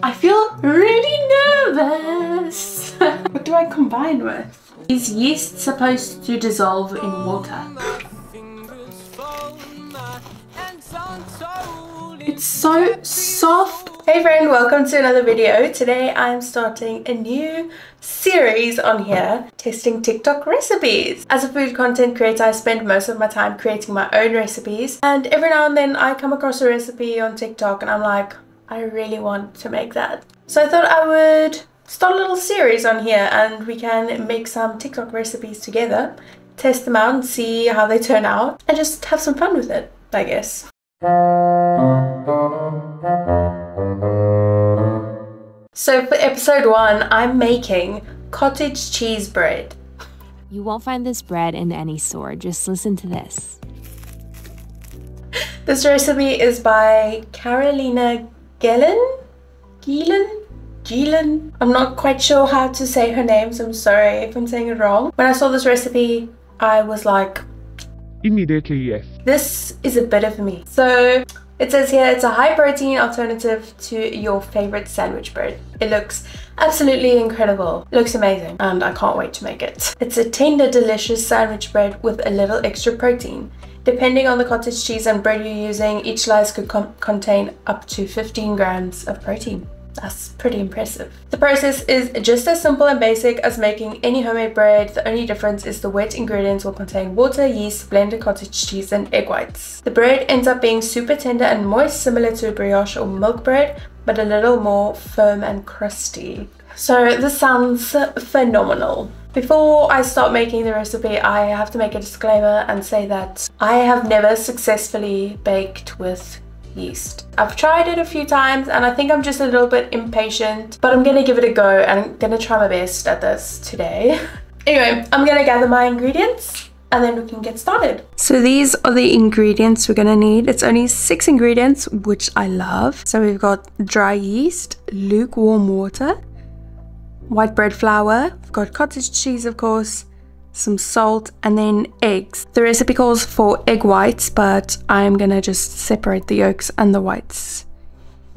I feel really nervous. what do I combine with? Is yeast supposed to dissolve in water? It's so soft. Hey friend, welcome to another video. Today I'm starting a new series on here testing TikTok recipes. As a food content creator, I spend most of my time creating my own recipes and every now and then I come across a recipe on TikTok and I'm like, I really want to make that. So I thought I would start a little series on here and we can make some TikTok recipes together, test them out and see how they turn out and just have some fun with it, I guess. So for episode one, I'm making cottage cheese bread. You won't find this bread in any store, just listen to this. This recipe is by Carolina Gelen? Gielen? Gielen? I'm not quite sure how to say her name, so I'm sorry if I'm saying it wrong. When I saw this recipe, I was like, Immediately yes. this is a bit of me. So it says here it's a high protein alternative to your favorite sandwich bread. It looks absolutely incredible. Looks amazing and I can't wait to make it. It's a tender delicious sandwich bread with a little extra protein. Depending on the cottage cheese and bread you're using, each slice could contain up to 15 grams of protein. That's pretty impressive. The process is just as simple and basic as making any homemade bread. The only difference is the wet ingredients will contain water, yeast, blended cottage cheese and egg whites. The bread ends up being super tender and moist similar to brioche or milk bread but a little more firm and crusty. So this sounds phenomenal. Before I start making the recipe, I have to make a disclaimer and say that I have never successfully baked with yeast. I've tried it a few times and I think I'm just a little bit impatient, but I'm gonna give it a go and I'm gonna try my best at this today. anyway, I'm gonna gather my ingredients and then we can get started. So these are the ingredients we're gonna need. It's only six ingredients, which I love. So we've got dry yeast, lukewarm water, white bread flour, we've got cottage cheese of course, some salt and then eggs. The recipe calls for egg whites but I'm gonna just separate the yolks and the whites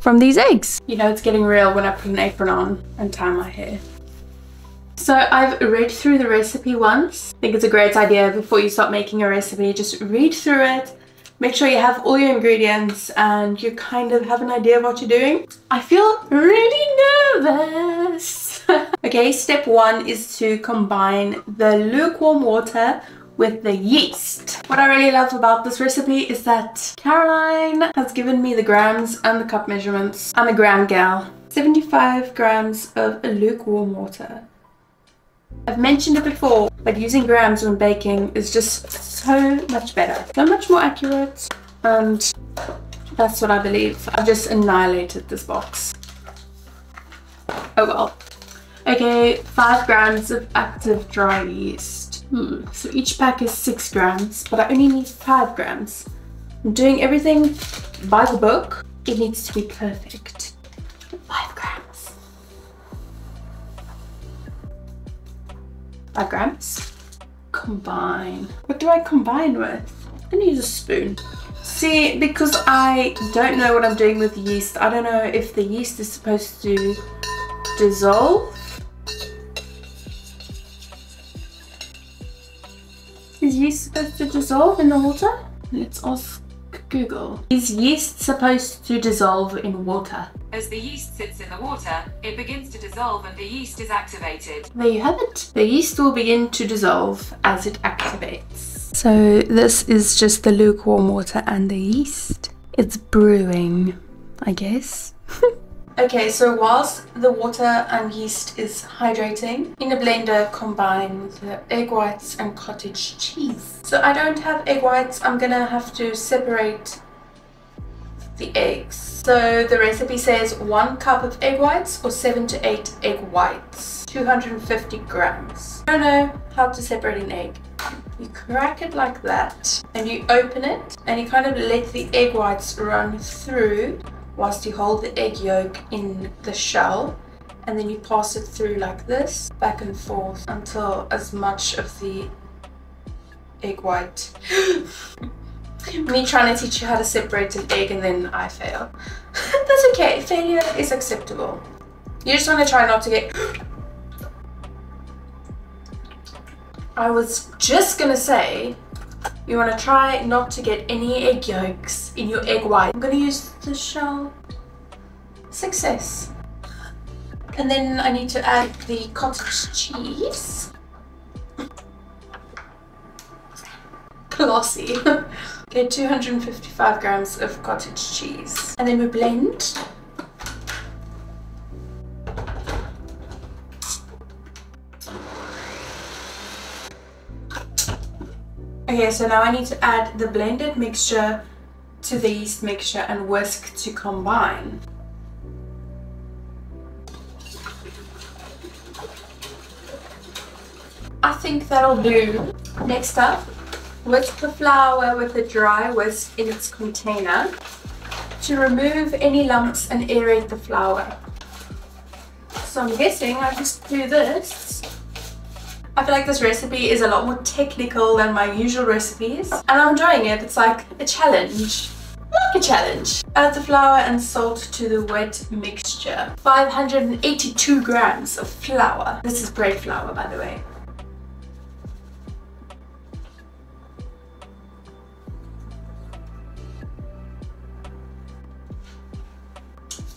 from these eggs. You know it's getting real when I put an apron on and tie my hair. So I've read through the recipe once. I think it's a great idea before you start making a recipe, just read through it, make sure you have all your ingredients and you kind of have an idea of what you're doing. I feel really nervous. okay, step one is to combine the lukewarm water with the yeast. What I really love about this recipe is that Caroline has given me the grams and the cup measurements. I'm a gram gal. 75 grams of lukewarm water. I've mentioned it before, but using grams when baking is just so much better. So much more accurate and that's what I believe. I've just annihilated this box. Oh well. Okay, 5 grams of active dry yeast. Hmm, so each pack is 6 grams, but I only need 5 grams. I'm doing everything by the book. It needs to be perfect. 5 grams. 5 grams. Combine. What do I combine with? Gonna use a spoon. See, because I don't know what I'm doing with yeast, I don't know if the yeast is supposed to dissolve Is yeast supposed to dissolve in the water? Let's ask Google. Is yeast supposed to dissolve in water? As the yeast sits in the water, it begins to dissolve and the yeast is activated. There you have it. The yeast will begin to dissolve as it activates. So this is just the lukewarm water and the yeast. It's brewing, I guess. Okay, so whilst the water and yeast is hydrating, in a blender combine the egg whites and cottage cheese. So I don't have egg whites, I'm gonna have to separate the eggs. So the recipe says one cup of egg whites or seven to eight egg whites, 250 grams. I don't know how to separate an egg. You crack it like that and you open it and you kind of let the egg whites run through whilst you hold the egg yolk in the shell and then you pass it through like this back and forth until as much of the egg white me trying to teach you how to separate an egg and then I fail that's okay failure is acceptable. You just want to try not to get... I was just gonna say, you want to try not to get any egg yolks in your egg white. I'm gonna use the shell. Success. And then I need to add the cottage cheese. Glossy. Okay, 255 grams of cottage cheese. And then we blend. Okay, so now I need to add the blended mixture to the yeast mixture and whisk to combine. I think that'll do. Next up, whisk the flour with a dry whisk in its container to remove any lumps and aerate the flour. So I'm guessing I just do this. I feel like this recipe is a lot more technical than my usual recipes and I'm enjoying it. It's like a challenge. Like a challenge. Add the flour and salt to the wet mixture. 582 grams of flour. This is bread flour by the way.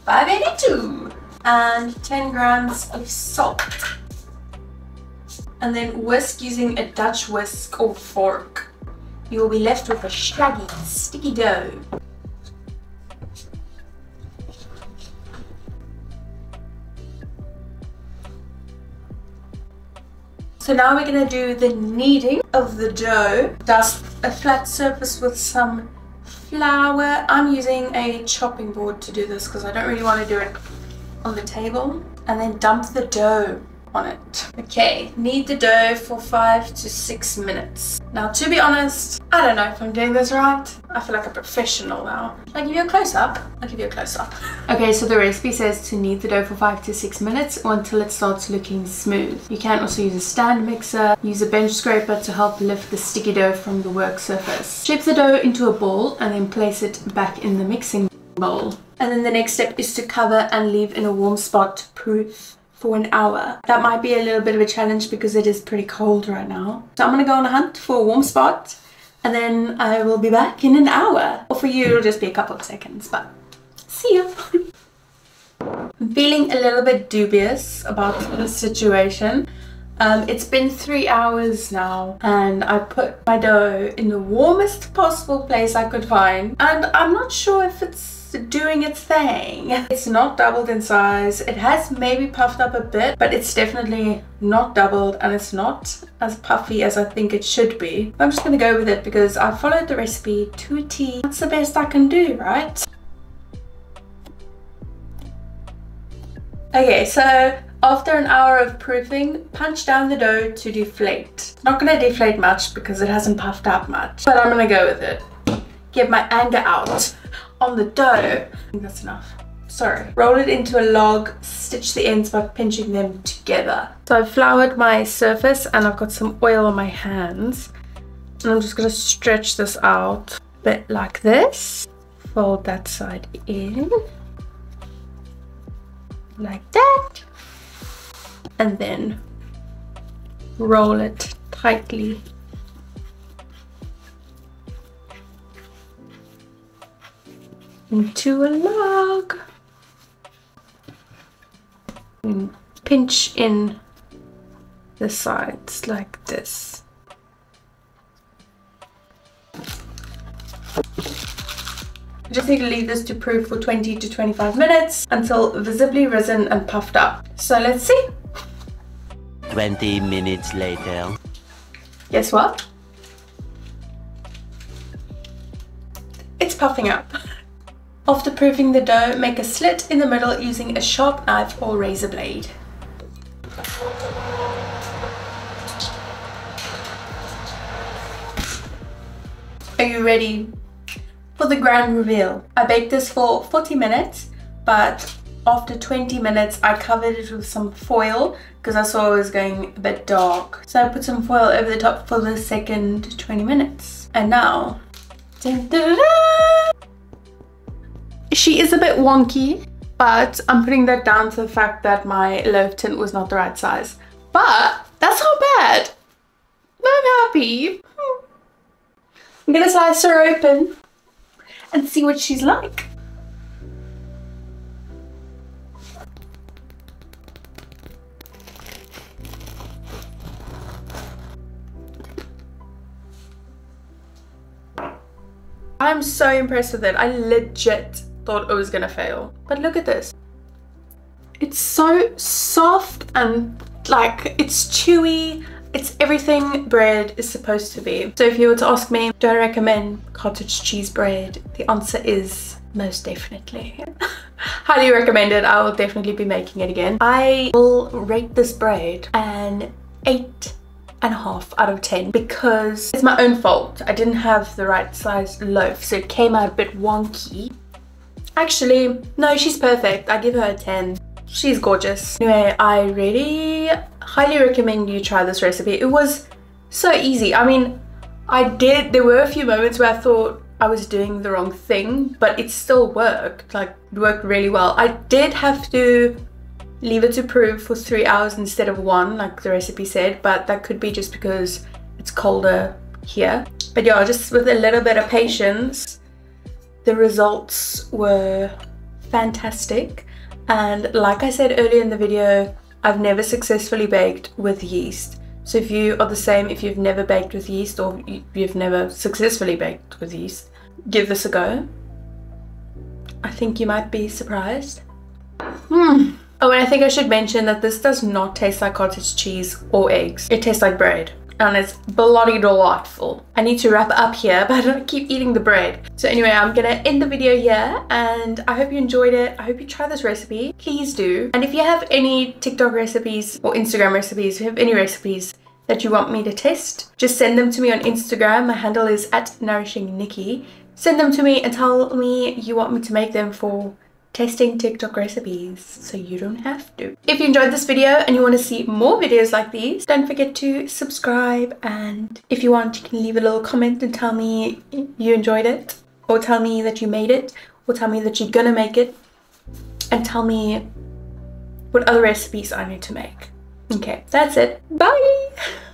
582 and 10 grams of salt. And then whisk using a Dutch whisk or fork. You will be left with a shaggy, sticky dough. So now we're going to do the kneading of the dough. Dust a flat surface with some flour. I'm using a chopping board to do this because I don't really want to do it on the table. And then dump the dough on it. Okay, knead the dough for five to six minutes. Now, to be honest, I don't know if I'm doing this right. I feel like a professional now. Should I give you a close-up? I'll give you a close-up. okay, so the recipe says to knead the dough for five to six minutes or until it starts looking smooth. You can also use a stand mixer, use a bench scraper to help lift the sticky dough from the work surface. Shape the dough into a ball and then place it back in the mixing bowl. And then the next step is to cover and leave in a warm spot to proof for an hour. That might be a little bit of a challenge because it is pretty cold right now. So I'm gonna go on a hunt for a warm spot and then I will be back in an hour. Or for you, it'll just be a couple of seconds, but see ya. I'm feeling a little bit dubious about the situation. Um, it's been three hours now and I put my dough in the warmest possible place I could find and I'm not sure if it's doing its thing. It's not doubled in size. It has maybe puffed up a bit, but it's definitely not doubled and it's not as puffy as I think it should be. I'm just gonna go with it because I followed the recipe to a T. That's the best I can do, right? Okay, so after an hour of proofing, punch down the dough to deflate. Not gonna deflate much because it hasn't puffed up much, but I'm gonna go with it. Get my anger out on the dough. I think that's enough. Sorry. Roll it into a log, stitch the ends by pinching them together. So I've floured my surface and I've got some oil on my hands. And I'm just gonna stretch this out a bit like this. Fold that side in. Like that. And then roll it tightly into a log. And pinch in the sides like this. You just need to leave this to proof for 20 to 25 minutes until visibly risen and puffed up. So let's see. 20 minutes later. Guess what? It's puffing up. After proofing the dough, make a slit in the middle using a sharp knife or razor blade. Are you ready for the grand reveal? I baked this for 40 minutes, but after 20 minutes I covered it with some foil because I saw it was going a bit dark. So I put some foil over the top for the second 20 minutes. And now, dun, dun, dun, she is a bit wonky. but I'm putting that down to the fact that my loaf tin was not the right size. But that's not bad. I'm happy. I'm gonna slice her open and see what she's like. I'm so impressed with it. I legit thought it was gonna fail. But look at this. It's so soft and like it's chewy. It's everything bread is supposed to be. So if you were to ask me, do I recommend cottage cheese bread? The answer is most definitely. Highly recommend it. I will definitely be making it again. I will rate this bread an 8 and a half out of 10 because it's my own fault. I didn't have the right size loaf so it came out a bit wonky. Actually, no, she's perfect. I give her a 10. She's gorgeous. Anyway, I really highly recommend you try this recipe. It was so easy. I mean, I did, there were a few moments where I thought I was doing the wrong thing, but it still worked, like it worked really well. I did have to leave it to prove for three hours instead of one, like the recipe said, but that could be just because it's colder here. But yeah, just with a little bit of patience, the results were fantastic. And like I said earlier in the video, I've never successfully baked with yeast. So if you are the same, if you've never baked with yeast or you've never successfully baked with yeast, give this a go. I think you might be surprised. Hmm. Oh, and I think I should mention that this does not taste like cottage cheese or eggs. It tastes like bread and it's bloody delightful. I need to wrap up here, but I don't keep eating the bread. So anyway, I'm gonna end the video here and I hope you enjoyed it. I hope you try this recipe. Please do. And if you have any TikTok recipes or Instagram recipes, if you have any recipes that you want me to test, just send them to me on Instagram. My handle is at Nourishing Niki. Send them to me and tell me you want me to make them for testing TikTok recipes so you don't have to. If you enjoyed this video and you want to see more videos like these, don't forget to subscribe and if you want you can leave a little comment and tell me you enjoyed it or tell me that you made it or tell me that you're gonna make it and tell me what other recipes I need to make. Okay, that's it. Bye!